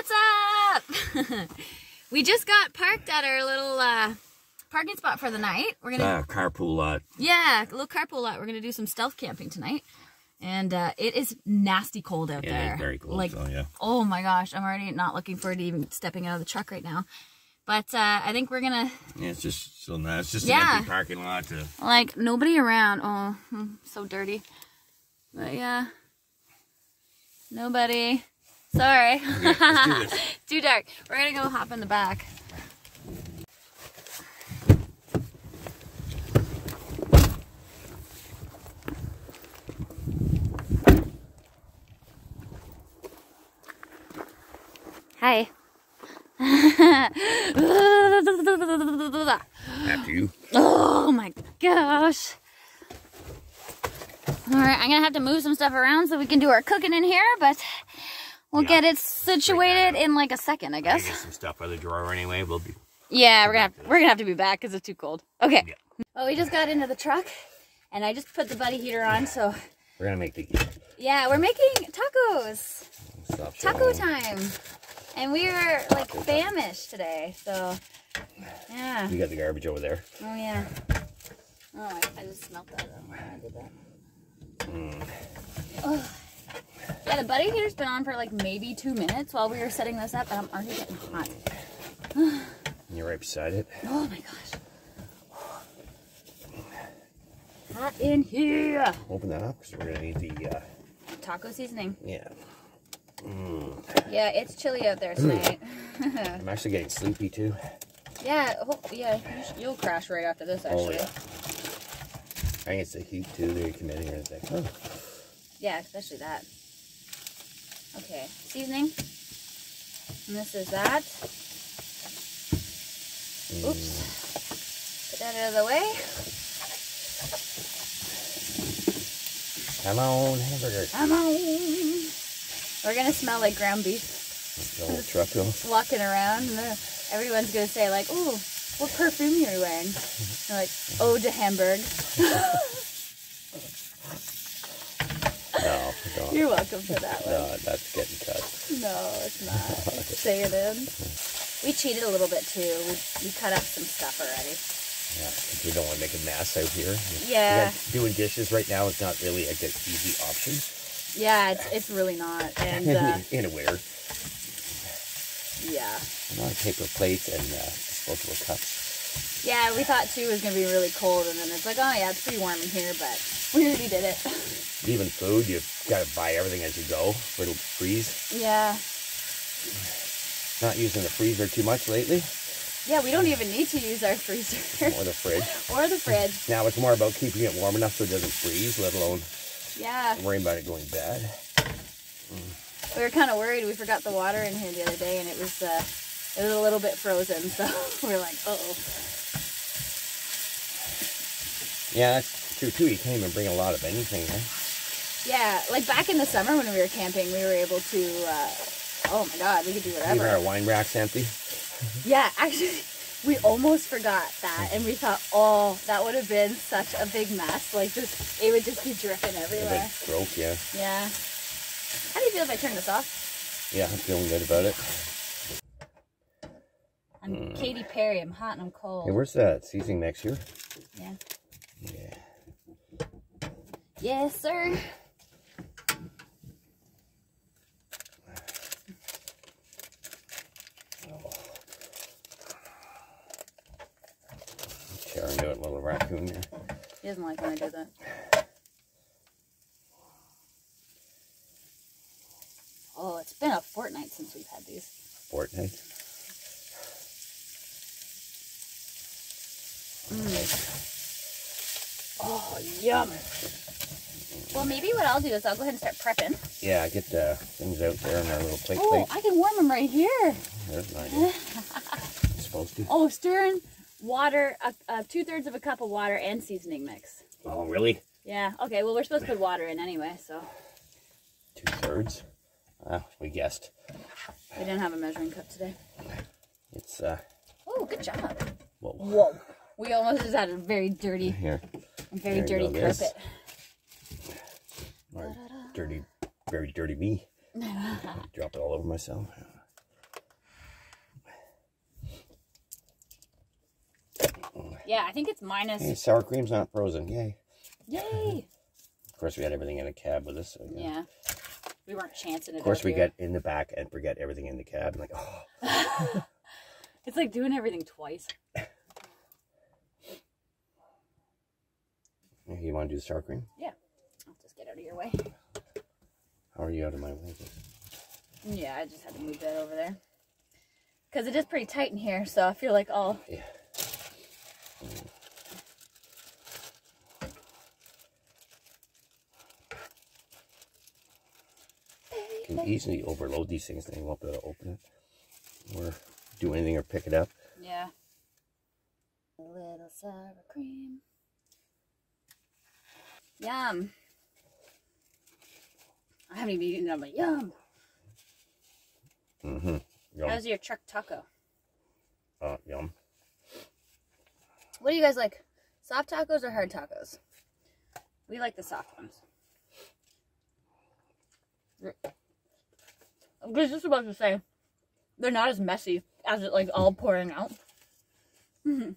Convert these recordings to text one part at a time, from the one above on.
What's up? we just got parked at our little uh, parking spot for the night. We're gonna Ah, carpool lot. yeah, a little carpool lot. We're gonna do some stealth camping tonight, and uh, it is nasty cold out It there. very cold, Like, so, yeah. oh my gosh, I'm already not looking forward to even stepping out of the truck right now. But uh, I think we're gonna Yeah, it's just so nice. It's just Yeah. an empty parking lot. To, like nobody around. Oh, hmm, so dirty. But yeah, nobody. Sorry. let's do this. Too dark. We're gonna go hop in the back. Hi. after you. Oh my gosh. All right, I'm gonna have to move some stuff around so we can do our cooking in here, but we'll Yeah. get it situated in like a second, I guess. get some stuff out of the drawer anyway. We'll be. Yeah, we're gonna have, we're gonna have to be back because it's too cold. Okay. Yeah. Well, we just got into the truck, and I just put the buddy heater on. So We're gonna make the yeah, we're making tacos. stop Taco showing. time, and we are like famished today. So yeah. You got the garbage over there. Oh yeah. Oh, I, I just smelled that I did that. Mm. Ugh. Yeah, the buddy heater's been on for like maybe two minutes while we were setting this up, and I'm already getting hot. You're right beside it. Oh my gosh. Hot in here. Open that up because we're gonna need the. Uh, Taco seasoning. yeah. Mm. Yeah, it's chilly out there tonight. I'm actually getting sleepy too. yeah, ho- yeah, you you'll crash right after this actually. Oh actually. yeah. I think it's the heat too. They come in here and think, oh, Yeah, especially that. Okay, seasoning. And this is that. Oops. Put that out of the way. come on, hamburger. Come on. We're gonna smell like ground beef The whole truck walking around. And everyone's gonna say like, "Ooh, what perfume you're wearing?" They're like, "Oh, to Hamburg." You're welcome for that one. no, that's getting cut. No, it's not. It's staying in. We cheated a little bit too. We, we cut up some stuff already. Yeah, we don't want to make a mess out here. Yeah. Yeah, doing dishes right now is not really a good easy option Yeah, it's, it's really not. And uh, in a winter. yeah. A lot of paper plates and uh, disposable cups. Yeah, we thought too it was going to be really cold. And then it's like, oh yeah, it's pretty warm in here. But we already did it. Even food, you got to buy everything as you go, or it'll freeze. yeah. Not using the freezer too much lately, Yeah, we don't even need to use our freezer or the fridge. or the fridge. Now it's more about keeping it warm enough so it doesn't freeze, let alone Yeah, worrying about it going bad. we were kind of worried. We forgot the water in here the other day, and it was uh, it was a little bit frozen. So we are like, uh oh. Yeah, that's true too. You can't even bring a lot of anything, eh? Yeah, like back in the summer when we were camping, we were able to. Uh, oh my god, we could do Even whatever. our wine rack's empty. Yeah, actually, we almost forgot that, and we thought, oh, that would have been such a big mess. Like, just it would just be dripping everywhere. big broke, yeah. Yeah. How do you feel if I turn this off? Yeah, I'm feeling good about it. I'm Katy Perry. I'm hot and I'm cold. Hey, where's that seasoning next year? yeah. Yeah. Yes, sir. Tearing do it, little raccoon here. He doesn't like when I do that. Oh, it's been a fortnight since we've had these. Fortnight? Fortnite. Oh, yum. Well, maybe what I'll do is I'll go ahead and start prepping. Yeah, get the things out there in our little plate Oh, plate. I can warm them right here. There's an idea. supposed to. Oh, stirring water, uh, uh, two thirds of a cup of water and seasoning mix. Oh, really? Yeah. Okay. Well, we're supposed to put water in anyway, so Two thirds? Ah, we guessed. we didn't have a measuring cup today. It's, uh, Oh, good job. whoa. Whoa. We almost just had a very dirty, Here. very There dirty go, carpet. Or dirty, very dirty me. Drop it all over myself. Yeah, I think it's minus. Hey, sour cream's not frozen. Yay. Yay! Of course, we had everything in a cab with us. So yeah. Yeah. We weren't chancing it. Of course, we get in the back and forget everything in the cab. Like, oh, It's like doing everything twice. You want to do the sour cream? Yeah. I'll just get out of your way. How are you out of my way? Yeah, I just had to move that over there. Because it is pretty tight in here, so I feel like I'll. Yeah. Can easily overload these things and they won't be able to open it or do anything or pick it up. Yeah. A little sour cream. Yum. I haven't even eaten it. I'm like, yum. Mm-hmm. Yum. How's your truck taco? Uh, yum. What do you guys like? Soft tacos or hard tacos? We like the soft ones. I was just about to say, they're not as messy as it like all pouring out. Mm -hmm.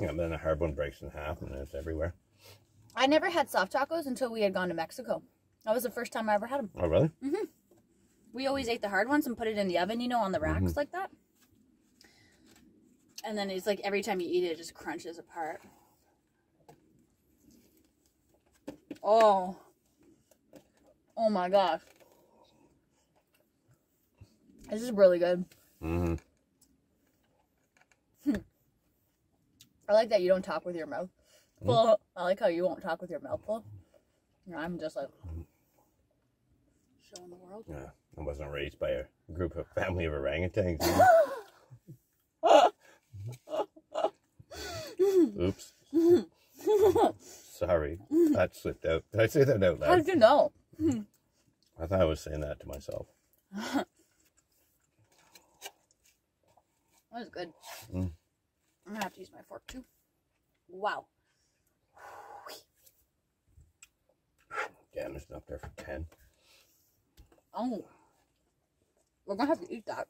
Yeah, but then the hard one breaks in half and it's everywhere. I never had soft tacos until we had gone to Mexico. That was the first time I ever had them. Oh, really? Mm hmm We always ate the hard ones and put it in the oven, you know, on the racks like that. And then it's like every time you eat it, it just crunches apart. Oh. Oh my gosh. This is really good. Mm-hmm. I like that you don't talk with your mouth full. I like how you won't talk with your mouth full. I'm just like showing the world. Yeah, I wasn't raised by a group of family of orangutans. Oops. Sorry, that slipped out. Did I say that out loud? How did you know? I thought I was saying that to myself. That was good. Mm. I'm gonna have to use my fork too. Wow. Yeah, there's enough there for 10. Oh. We're gonna have to eat that.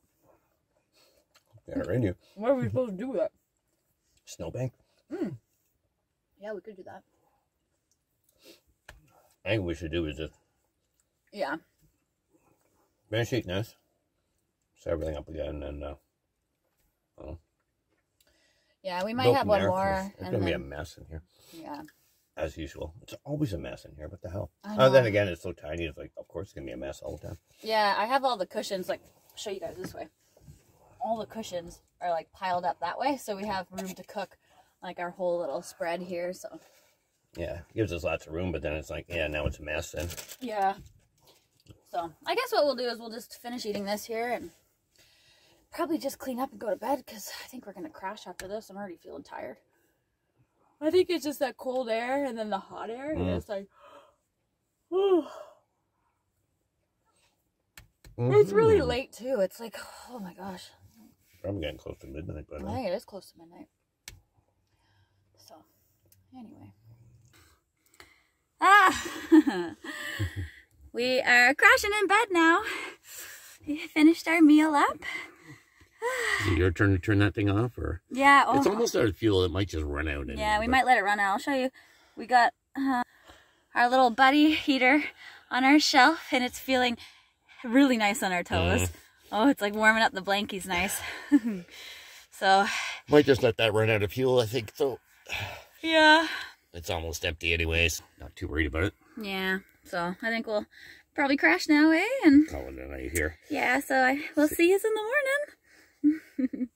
They're in you. What are we supposed to do with it? Snowbank. Yeah, we could do that. I think we should do is just Yeah. finish eating this, set everything up again, and uh, Yeah, we go might have from one there. more. It's, it's and gonna be a then- mess in here, yeah. As usual. It's always a mess in here. What the hell? Oh, then again, it's so tiny. It's like, of course, it's gonna be a mess all the time. Yeah, I have all the cushions, like, show you guys this way. All the cushions are, like, piled up that way, so we have room to cook, like, our whole little spread here, so. Yeah, gives us lots of room, but then it's like, yeah, now it's a mess. Then Yeah. So, I guess what we'll do is we'll just finish eating this here and probably just clean up and go to bed, because I think we're going to crash after this. I'm already feeling tired. I think it's just that cold air and then the hot air, and Mm. it's like, It's really late too. It's like, oh my gosh. Probably getting close to midnight by I think it is close to midnight. So, anyway. Ah! we are crashing in bed now. We finished our meal up. Is it your turn to turn that thing off, or Yeah. Oh, it's almost out of fuel. It might just run out. any yeah, we but- might let it run out. I'll show you. We got uh, our little buddy heater on our shelf, and it's feeling really nice on our toes. Mhm. Oh, it's like warming up the blankies nice. so, Might just let that run out of fuel. I think so. yeah. It's almost empty, anyways. Not too worried about it. Yeah, so I think we'll probably crash now, eh? And Calling it a night here. yeah, so I we'll see you in the morning.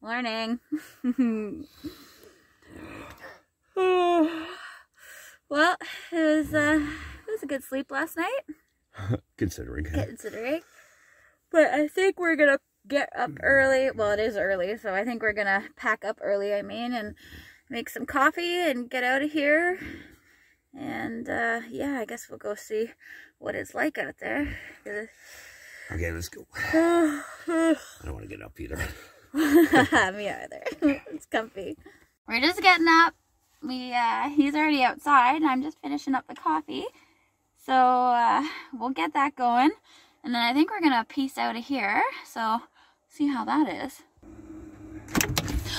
morning. well, it was uh, it was a good sleep last night, Considering. considering. But I think we're gonna get up early. Well, it is early, so I think we're gonna pack up early. I mean, and make some coffee and get out of here. And uh, yeah, I guess we'll go see what it's like out there. Okay, let's go. I don't want to get up either. Me either. it's comfy. We're just getting up. We uh, he's already outside. And I'm just finishing up the coffee. So uh, we'll get that going, and then I think we're gonna piece out of here. So see how that is.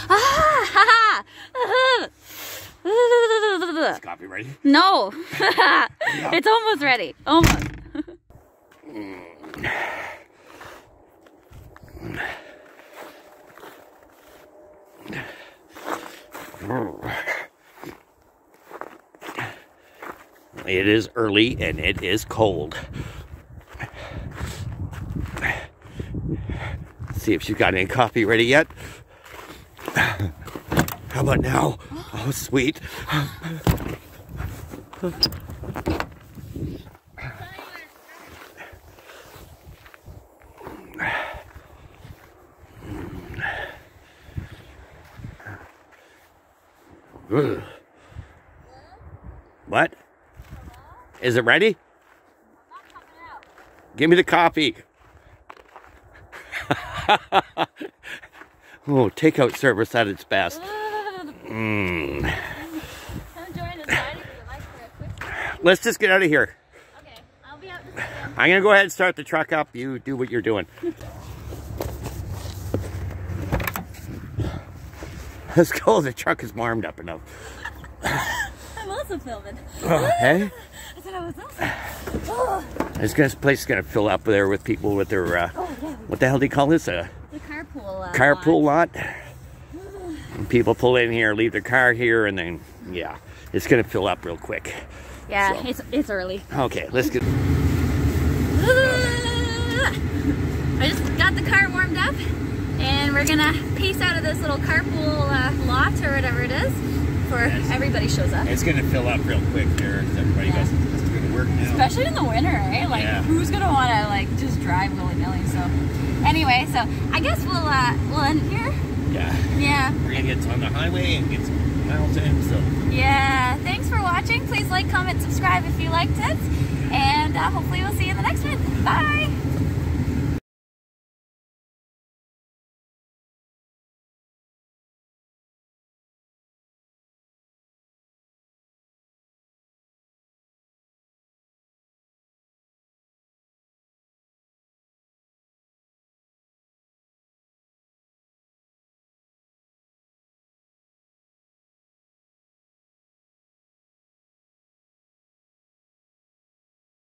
Ah! Is coffee ready? no. it's almost ready. Almost. It is early and it is cold. See if she's got any coffee ready yet. How about now? Oh, sweet. Ugh. What? Is it ready? Give me the coffee. oh, takeout service at its best. Mm. Come join us, Daddy, if you like for a quick- Let's just get out of here. Okay, I'll be out. I'm gonna go ahead and start the truck up. You do what you're doing. Let's go. The truck is warmed up enough. I'm also filming. Oh, hey, I said I was also. Oh, this place is gonna fill up there with people with their uh, oh yeah, what the hell do you call this? A the carpool. Uh, carpool lot. lot. And people pull in here, leave their car here, and then yeah, it's gonna fill up real quick. Yeah, So. it's it's early. Okay, let's get. I just got the car warmed up, and we're gonna piece out of this little carpool uh, lot or whatever it is, before everybody shows up. It's gonna fill up real quick there. Everybody Yeah. goes to go to work now. Especially in the winter, right? Like, Yeah. who's gonna want to like just drive willy nilly? So, anyway, so I guess we'll uh, we'll end here. Yeah, Yeah, we're gonna get on the highway and get some miles in. So. yeah. Thanks for watching. Please like, comment, subscribe if you liked it, and uh, hopefully we'll see you in the next one. Bye.